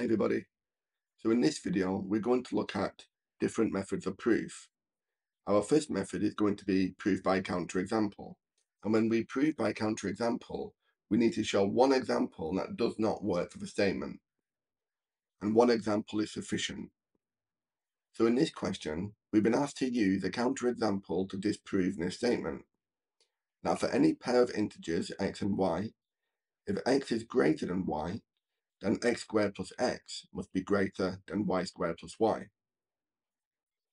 Hi everybody. So in this video, we're going to look at different methods of proof. Our first method is going to be proof by counterexample. And when we prove by counterexample, we need to show one example that does not work for the statement. And one example is sufficient. So in this question, we've been asked to use a counterexample to disprove this statement. Now for any pair of integers x and y, if x is greater than y, then x squared plus x must be greater than y squared plus y.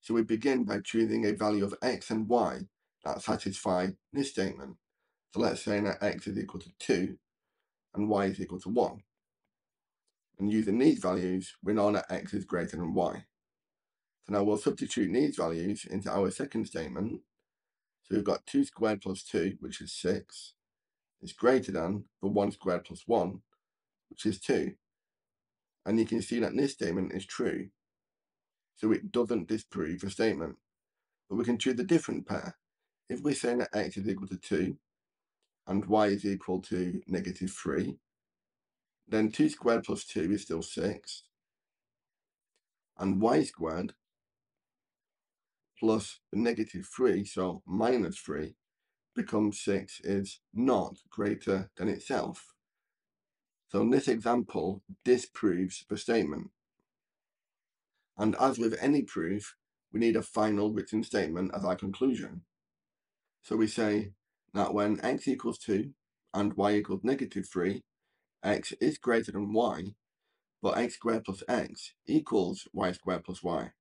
So we begin by choosing a value of x and y that satisfy this statement. So let's say that x is equal to 2 and y is equal to 1. And using these values, we know that x is greater than y. So now we'll substitute these values into our second statement. So we've got 2 squared plus 2, which is 6, is greater than the 1 squared plus 1, which is 2. And you can see that this statement is true. So it doesn't disprove the statement. But we can choose a different pair. If we're saying that x is equal to 2 and y is equal to negative 3, then 2 squared plus 2 is still 6. And y squared plus negative 3, so minus 3, becomes 6 is not greater than itself. So in this example, disproves the statement. And as with any proof, we need a final written statement as our conclusion. So we say that when x equals 2 and y equals negative 3, x is greater than y, but x squared plus x equals y squared plus y.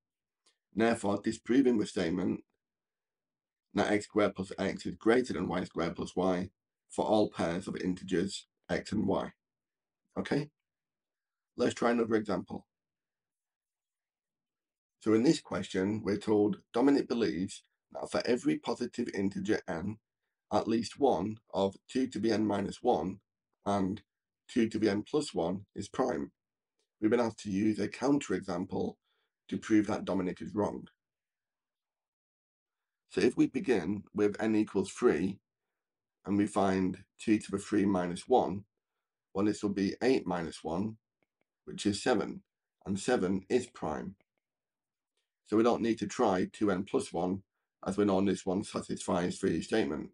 Therefore, disproving the statement that x squared plus x is greater than y squared plus y for all pairs of integers x and y. Okay, let's try another example. So in this question, we're told Dominic believes that for every positive integer n, at least one of 2 to the n minus 1 and 2 to the n plus 1 is prime. We've been asked to use a counterexample to prove that Dominic is wrong. So if we begin with n equals 3 and we find 2 to the 3 minus 1, well, this will be 8 minus 1, which is 7, and 7 is prime. So we don't need to try 2n plus 1, as we know this one satisfies the statement.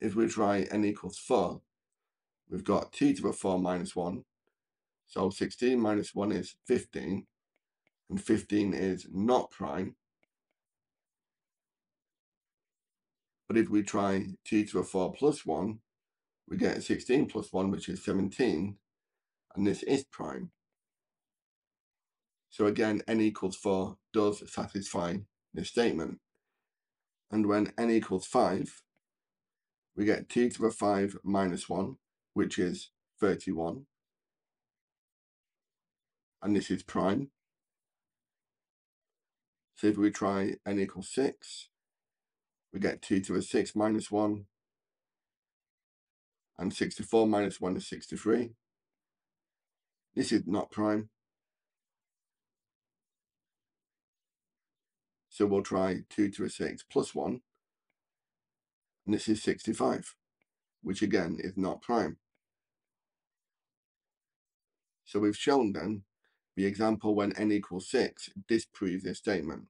If we try n equals 4, we've got 2 to the 4 minus 1, so 16 minus 1 is 15, and 15 is not prime. But if we try 2 to the 4 plus 1, we get 16 plus 1, which is 17, and this is prime. So again, n equals 4 does satisfy this statement. And when n equals 5, we get 2 to the 5 minus 1, which is 31. And this is prime. So if we try n equals 6, we get 2 to the 6 minus 1, and 64 minus 1 is 63. This is not prime. So we'll try 2 to a 6 plus 1. And this is 65, which again is not prime. So we've shown then the example when n equals 6 disproves this statement.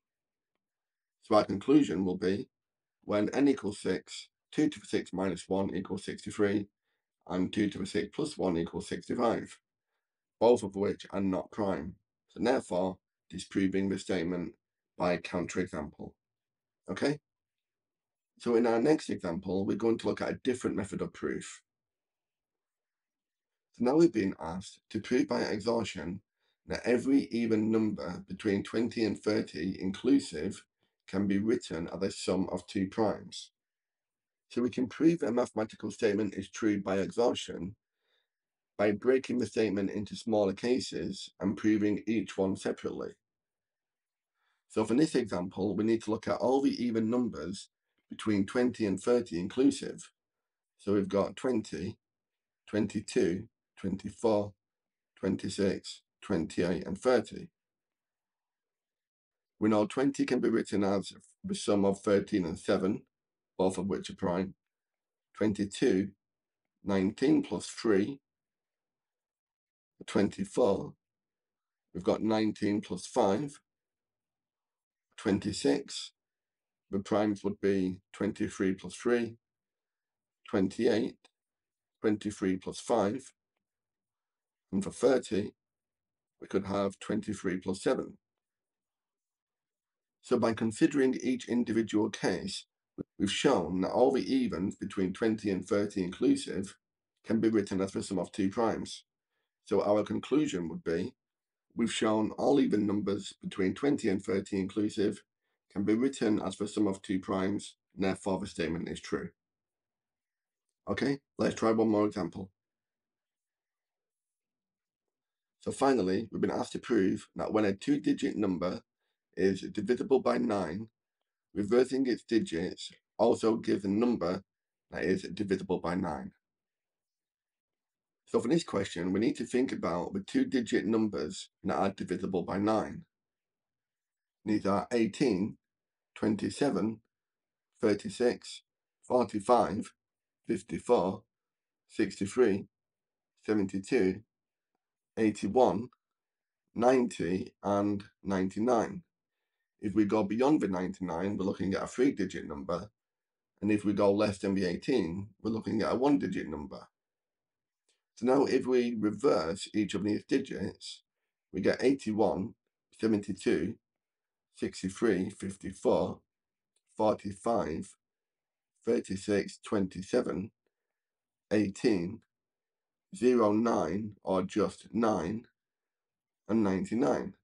So our conclusion will be when n equals 6, 2 to the 6 minus 1 equals 63, and 2 to the 6 plus 1 equals 65, both of which are not prime. So therefore, disproving the statement by counterexample. Okay? So in our next example, we're going to look at a different method of proof. So now we've been asked to prove by exhaustion that every even number between 20 and 30 inclusive can be written as a sum of two primes. So we can prove a mathematical statement is true by exhaustion by breaking the statement into smaller cases and proving each one separately. So for this example, we need to look at all the even numbers between 20 and 30 inclusive. So we've got 20, 22, 24, 26, 28, and 30. We know 20 can be written as the sum of 13 and 7, both of which are prime. 22, 19 plus 3, 24, we've got 19 plus 5, 26. The primes would be 23 plus 3, 28, 23 plus 5. And for 30, we could have 23 plus 7. So by considering each individual case, we've shown that all the evens between 20 and 30 inclusive can be written as the sum of two primes. So our conclusion would be, we've shown all even numbers between 20 and 30 inclusive can be written as the sum of two primes, and therefore the statement is true. Okay, let's try one more example. So finally, we've been asked to prove that when a two-digit number is divisible by 9, reversing its digits also gives a number that is divisible by 9. So for this question, we need to think about the two-digit numbers that are divisible by 9. These are 18, 27, 36, 45, 54, 63, 72, 81, 90, and 99. If we go beyond the 99, we're looking at a three digit number. And if we go less than the 18, we're looking at a one digit number. So now if we reverse each of these digits, we get 81, 72, 63, 54, 45, 36, 27, 18, 0, 9, or just 9, and 99.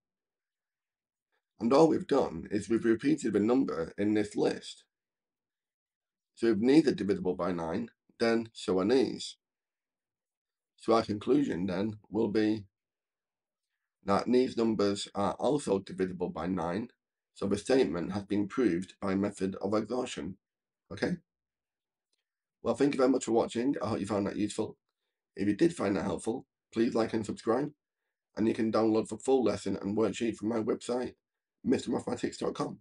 And all we've done is we've repeated the number in this list. So if neither divisible by 9, then so are these. So our conclusion then will be that these numbers are also divisible by 9, so the statement has been proved by method of exhaustion. Okay? Well, thank you very much for watching. I hope you found that useful. If you did find that helpful, please like and subscribe. And you can download the full lesson and worksheet from my website, mrmathematics.com.